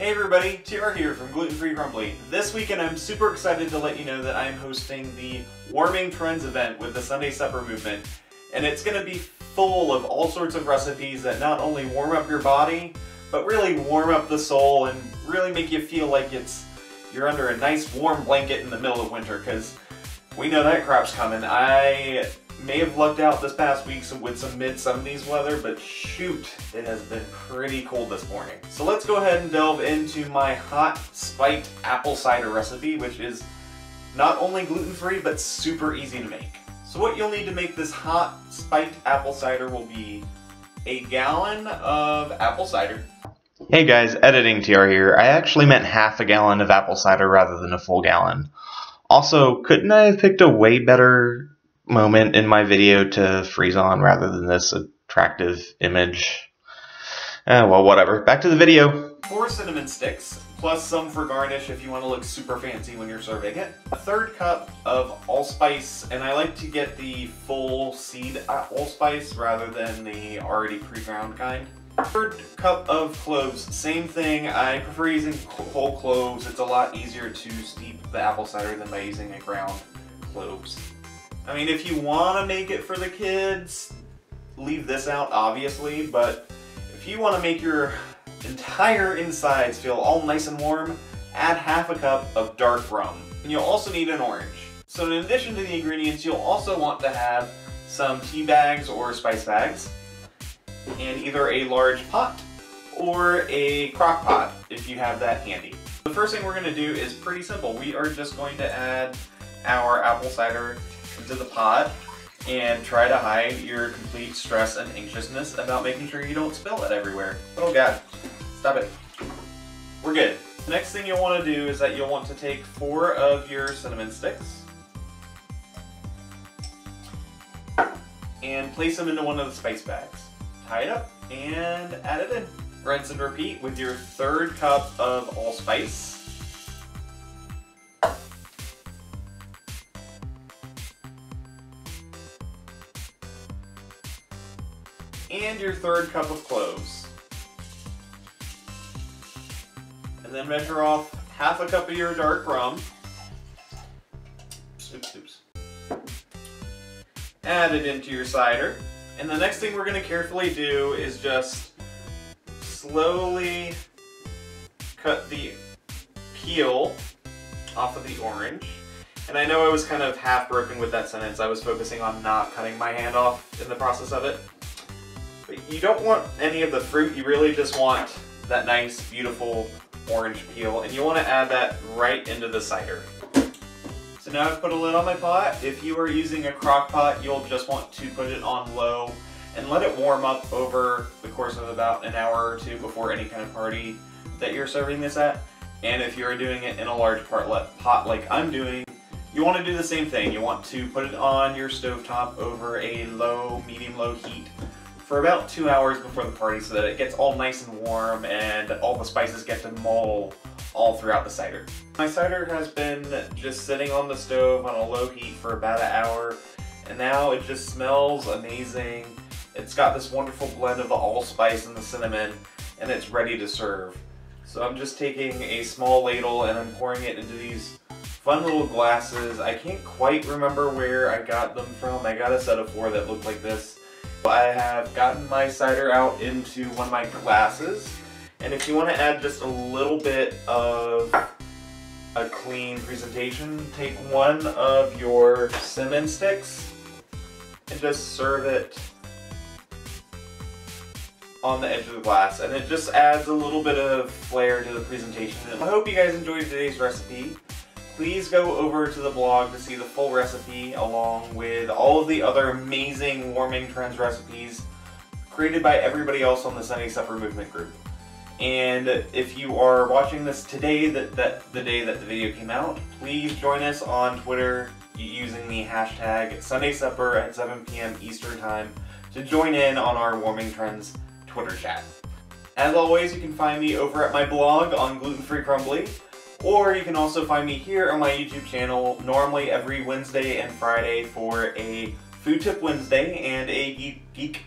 Hey everybody, TR here from Gluten Free Crumbley. This weekend I'm super excited to let you know that I'm hosting the Warming Trends event with the Sunday Supper Movement. And it's going to be full of all sorts of recipes that not only warm up your body, but really warm up the soul and really make you feel like it's you're under a nice warm blanket in the middle of winter because we know that crap's coming. I may have lucked out this past week with some mid-70s weather, but shoot, it has been pretty cold this morning. So let's go ahead and delve into my hot spiked apple cider recipe, which is not only gluten-free, but super easy to make. So what you'll need to make this hot spiked apple cider will be a gallon of apple cider. Hey guys, editing TR here. I actually meant half a gallon of apple cider rather than a full gallon. Also, couldn't I have picked a way better moment in my video to freeze on rather than this attractive image. Eh, well, whatever. Back to the video. Four cinnamon sticks, plus some for garnish if you want to look super fancy when you're serving it. A third cup of allspice, and I like to get the full seed allspice rather than the already pre-ground kind. Third cup of cloves, same thing. I prefer using whole cloves. It's a lot easier to steep the apple cider than by using a ground cloves. I mean, if you want to make it for the kids, leave this out, obviously, but if you want to make your entire insides feel all nice and warm, add half a cup of dark rum. And you'll also need an orange. So in addition to the ingredients, you'll also want to have some tea bags or spice bags, and either a large pot or a crock pot if you have that handy. The first thing we're going to do is pretty simple. We are just going to add our apple cider into the pot and try to hide your complete stress and anxiousness about making sure you don't spill it everywhere. Oh god, stop it. We're good. The next thing you'll want to do is that you'll want to take four of your cinnamon sticks and place them into one of the spice bags. Tie it up and add it in. Rinse and repeat with your third cup of allspice and your third cup of cloves. And then measure off half a cup of your dark rum. Oops, oops. Add it into your cider. And the next thing we're going to carefully do is just slowly cut the peel off of the orange. And I know I was kind of half broken with that sentence. I was focusing on not cutting my hand off in the process of it. You don't want any of the fruit, you really just want that nice, beautiful orange peel, and you want to add that right into the cider. So now I've put a lid on my pot. If you are using a crock pot, you'll just want to put it on low and let it warm up over the course of about an hour or two before any kind of party that you're serving this at. And if you're doing it in a large pot like I'm doing, you want to do the same thing. You want to put it on your stove top over a low, medium-low heat for about two hours before the party so that it gets all nice and warm and all the spices get to mull all throughout the cider. My cider has been just sitting on the stove on a low heat for about an hour and now it just smells amazing. It's got this wonderful blend of the allspice and the cinnamon and it's ready to serve. So I'm just taking a small ladle and I'm pouring it into these fun little glasses. I can't quite remember where I got them from. I got a set of four that looked like this. I have gotten my cider out into one of my glasses, and if you want to add just a little bit of a clean presentation, take one of your cinnamon sticks and just serve it on the edge of the glass. And it just adds a little bit of flair to the presentation. I hope you guys enjoyed today's recipe please go over to the blog to see the full recipe along with all of the other amazing warming trends recipes created by everybody else on the Sunday Supper Movement group. And if you are watching this today, that, that the day that the video came out, please join us on Twitter using the hashtag Sunday Supper at 7 p.m. Eastern Time to join in on our Warming Trends Twitter chat. As always, you can find me over at my blog on Gluten Free Crumbley, or you can also find me here on my YouTube channel, normally every Wednesday and Friday for a Food Tip Wednesday and a Geek, geek,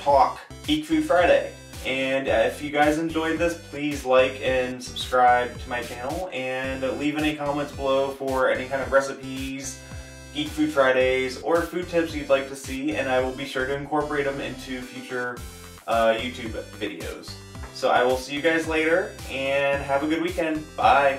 talk Geek Food Friday. And uh, if you guys enjoyed this, please like and subscribe to my channel and leave any comments below for any kind of recipes, Geek Food Fridays, or food tips you'd like to see, and I will be sure to incorporate them into future uh, YouTube videos. So I will see you guys later, and have a good weekend. Bye!